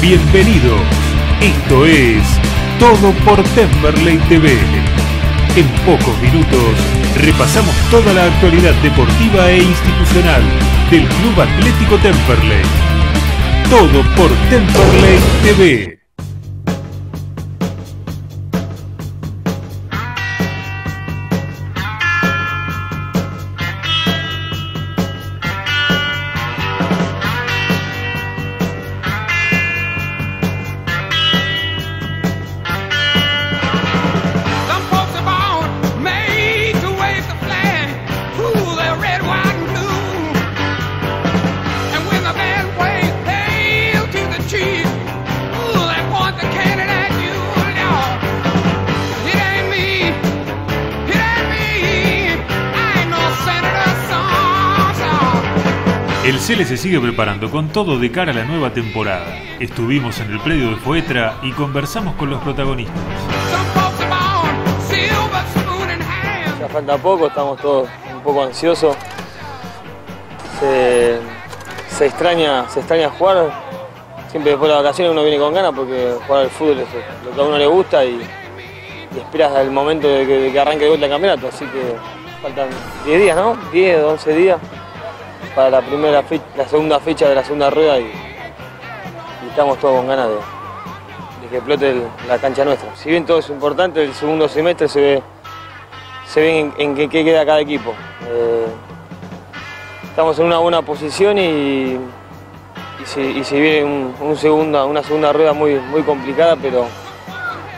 Bienvenidos. Esto es Todo por Temperley TV. En pocos minutos repasamos toda la actualidad deportiva e institucional del Club Atlético Temperley. Todo por Temperley TV. Se sigue preparando con todo de cara a la nueva temporada. Estuvimos en el predio de Foetra y conversamos con los protagonistas. Ya falta poco, estamos todos un poco ansiosos. Se, extraña, se extraña jugar. Siempre después de las vacaciones uno viene con ganas porque jugar al fútbol es lo que a uno le gusta y, y esperas el momento de que, de que arranque de el campeonato. Así que faltan 10 días, ¿no? 10, 11 días para la primera la segunda fecha de la segunda rueda y, estamos todos con ganas de, que explote la cancha nuestra. Si bien todo es importante, el segundo semestre se ve se ve en, qué, queda cada equipo. Eh, estamos en una buena posición y, y, si, si viene un- un segunda, una segunda rueda muy, muy complicada, pero,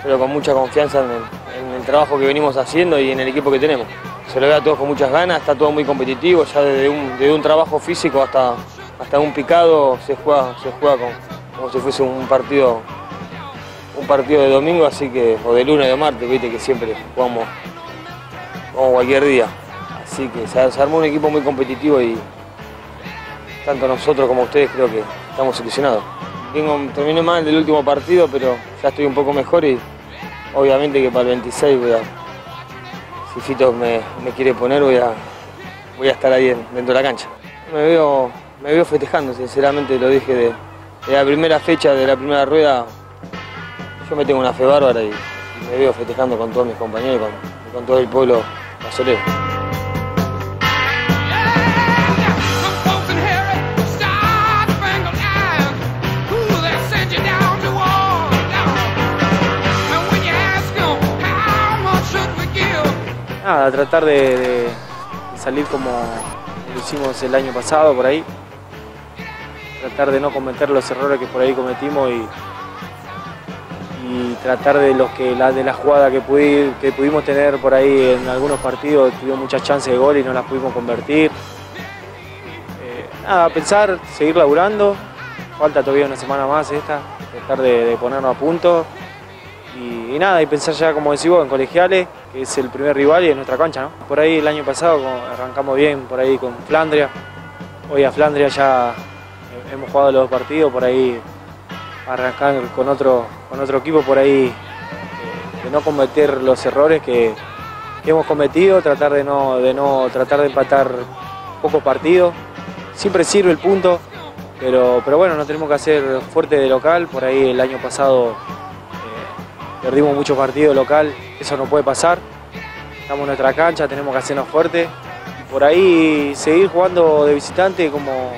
pero con mucha confianza en el trabajo que venimos haciendo y en el equipo que tenemos. Se lo ve a todos con muchas ganas, está todo muy competitivo, ya desde un, trabajo físico hasta, hasta un picado se juega, se juega como si fuese un partido un partido de domingo, así que, o de lunes o de martes, viste que siempre jugamos como cualquier día. Así que se, armó un equipo muy competitivo y tanto nosotros como ustedes creo que estamos ilusionados. Vengo, terminé mal del último partido, pero ya estoy un poco mejor y obviamente que para el 26 voy a, si Fito me, me quiere poner, voy a, voy a estar ahí en- dentro de la cancha. Me veo, me veo festejando, sinceramente lo dije de, de la primera fecha, de la primera rueda, yo me tengo una fe bárbara y, me veo festejando con todos mis compañeros y con, todo el pueblo basolero. Nada, tratar de, salir como lo hicimos el año pasado por ahí. Tratar de no cometer los errores que por ahí cometimos y, tratar de los que la de la jugada que, pudi- que pudimos tener por ahí en algunos partidos tuvimos muchas chances de gol y no las pudimos convertir. Eh, nada, pensar, seguir laburando. Falta todavía una semana más esta, tratar de ponernos a punto. Y, nada, y pensar ya, como decís en colegiales, que es el primer rival y en nuestra cancha, ¿no? Por ahí el año pasado arrancamos bien, por ahí con Flandria. Hoy a Flandria ya hemos jugado los dos partidos, por ahí arrancar con otro, con otro equipo, por ahí eh, de no cometer los errores que, que hemos cometido, tratar de no, de no tratar de empatar pocos partidos. Siempre sirve el punto, pero, pero bueno, no tenemos que hacer fuerte de local, por ahí el año pasado perdimos muchos partidos local, eso no puede pasar. Estamos en nuestra cancha, tenemos que hacernos fuertes. Y por ahí seguir jugando de visitante como,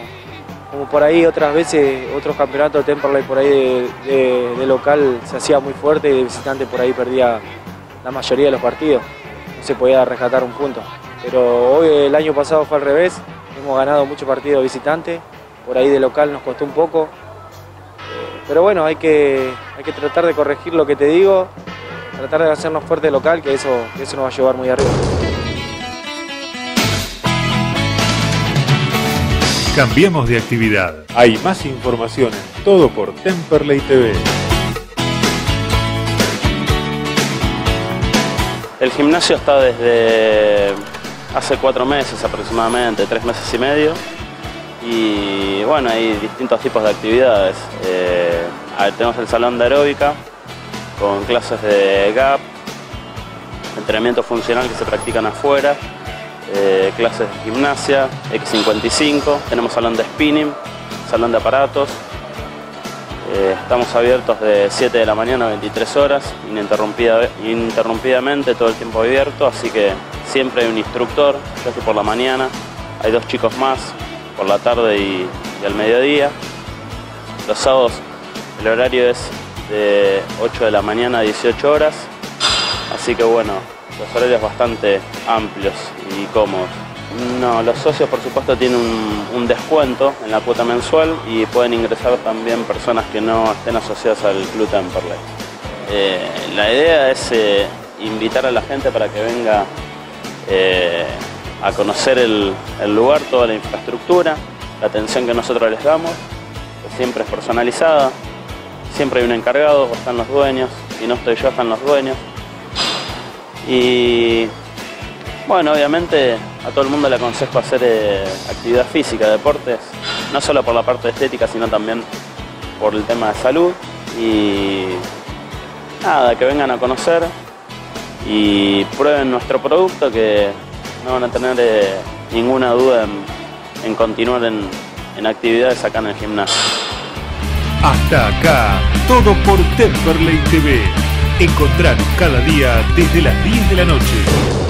como por ahí otras veces, otros campeonatos de Temperley por ahí de, de- local se hacía muy fuerte y de visitante por ahí perdía la mayoría de los partidos. No se podía rescatar un punto. Pero hoy el año pasado fue al revés, hemos ganado muchos partidos de visitante, por ahí de local nos costó un poco. Pero bueno, hay que, hay que tratar de corregir lo que te digo, tratar de hacernos fuerte local, que eso, que eso nos va a llevar muy arriba. Cambiamos de actividad. Hay más información en todo por Temperley TV. El gimnasio está desde hace cuatro meses aproximadamente, tres meses y medio. Y bueno, hay distintos tipos de actividades. Eh, tenemos el salón de aeróbica con clases de GAP, entrenamiento funcional que se practican afuera, eh, clases de gimnasia, X55, tenemos salón de spinning, salón de aparatos. Eh, estamos abiertos de 7 de la mañana a 23 horas, ininterrumpida- ininterrumpidamente, todo el tiempo abierto, así que siempre hay un instructor, que por la mañana hay dos chicos más, por la tarde y, y al mediodía. Los sábados el horario es de 8 de la mañana a 18 horas, así que bueno, los horarios bastante amplios y cómodos. No, los socios por supuesto tienen un, descuento en la cuota mensual y pueden ingresar también personas que no estén asociadas al Club Temperley. Eh, la idea es eh, invitar a la gente para que venga eh, a conocer el, lugar, toda la infraestructura, la atención que nosotros les damos, que siempre es personalizada, siempre hay un encargado, están los dueños, si no estoy yo, están los dueños. Y bueno, obviamente a todo el mundo le aconsejo hacer eh, actividad física, deportes, no solo por la parte estética, sino también por el tema de salud. Y nada, que vengan a conocer y prueben nuestro producto que no van a tener eh, ninguna duda en, continuar en, en actividades acá en el gimnasio. Hasta acá, todo por Temperley TV. Encontranos cada día desde las 10 de la noche.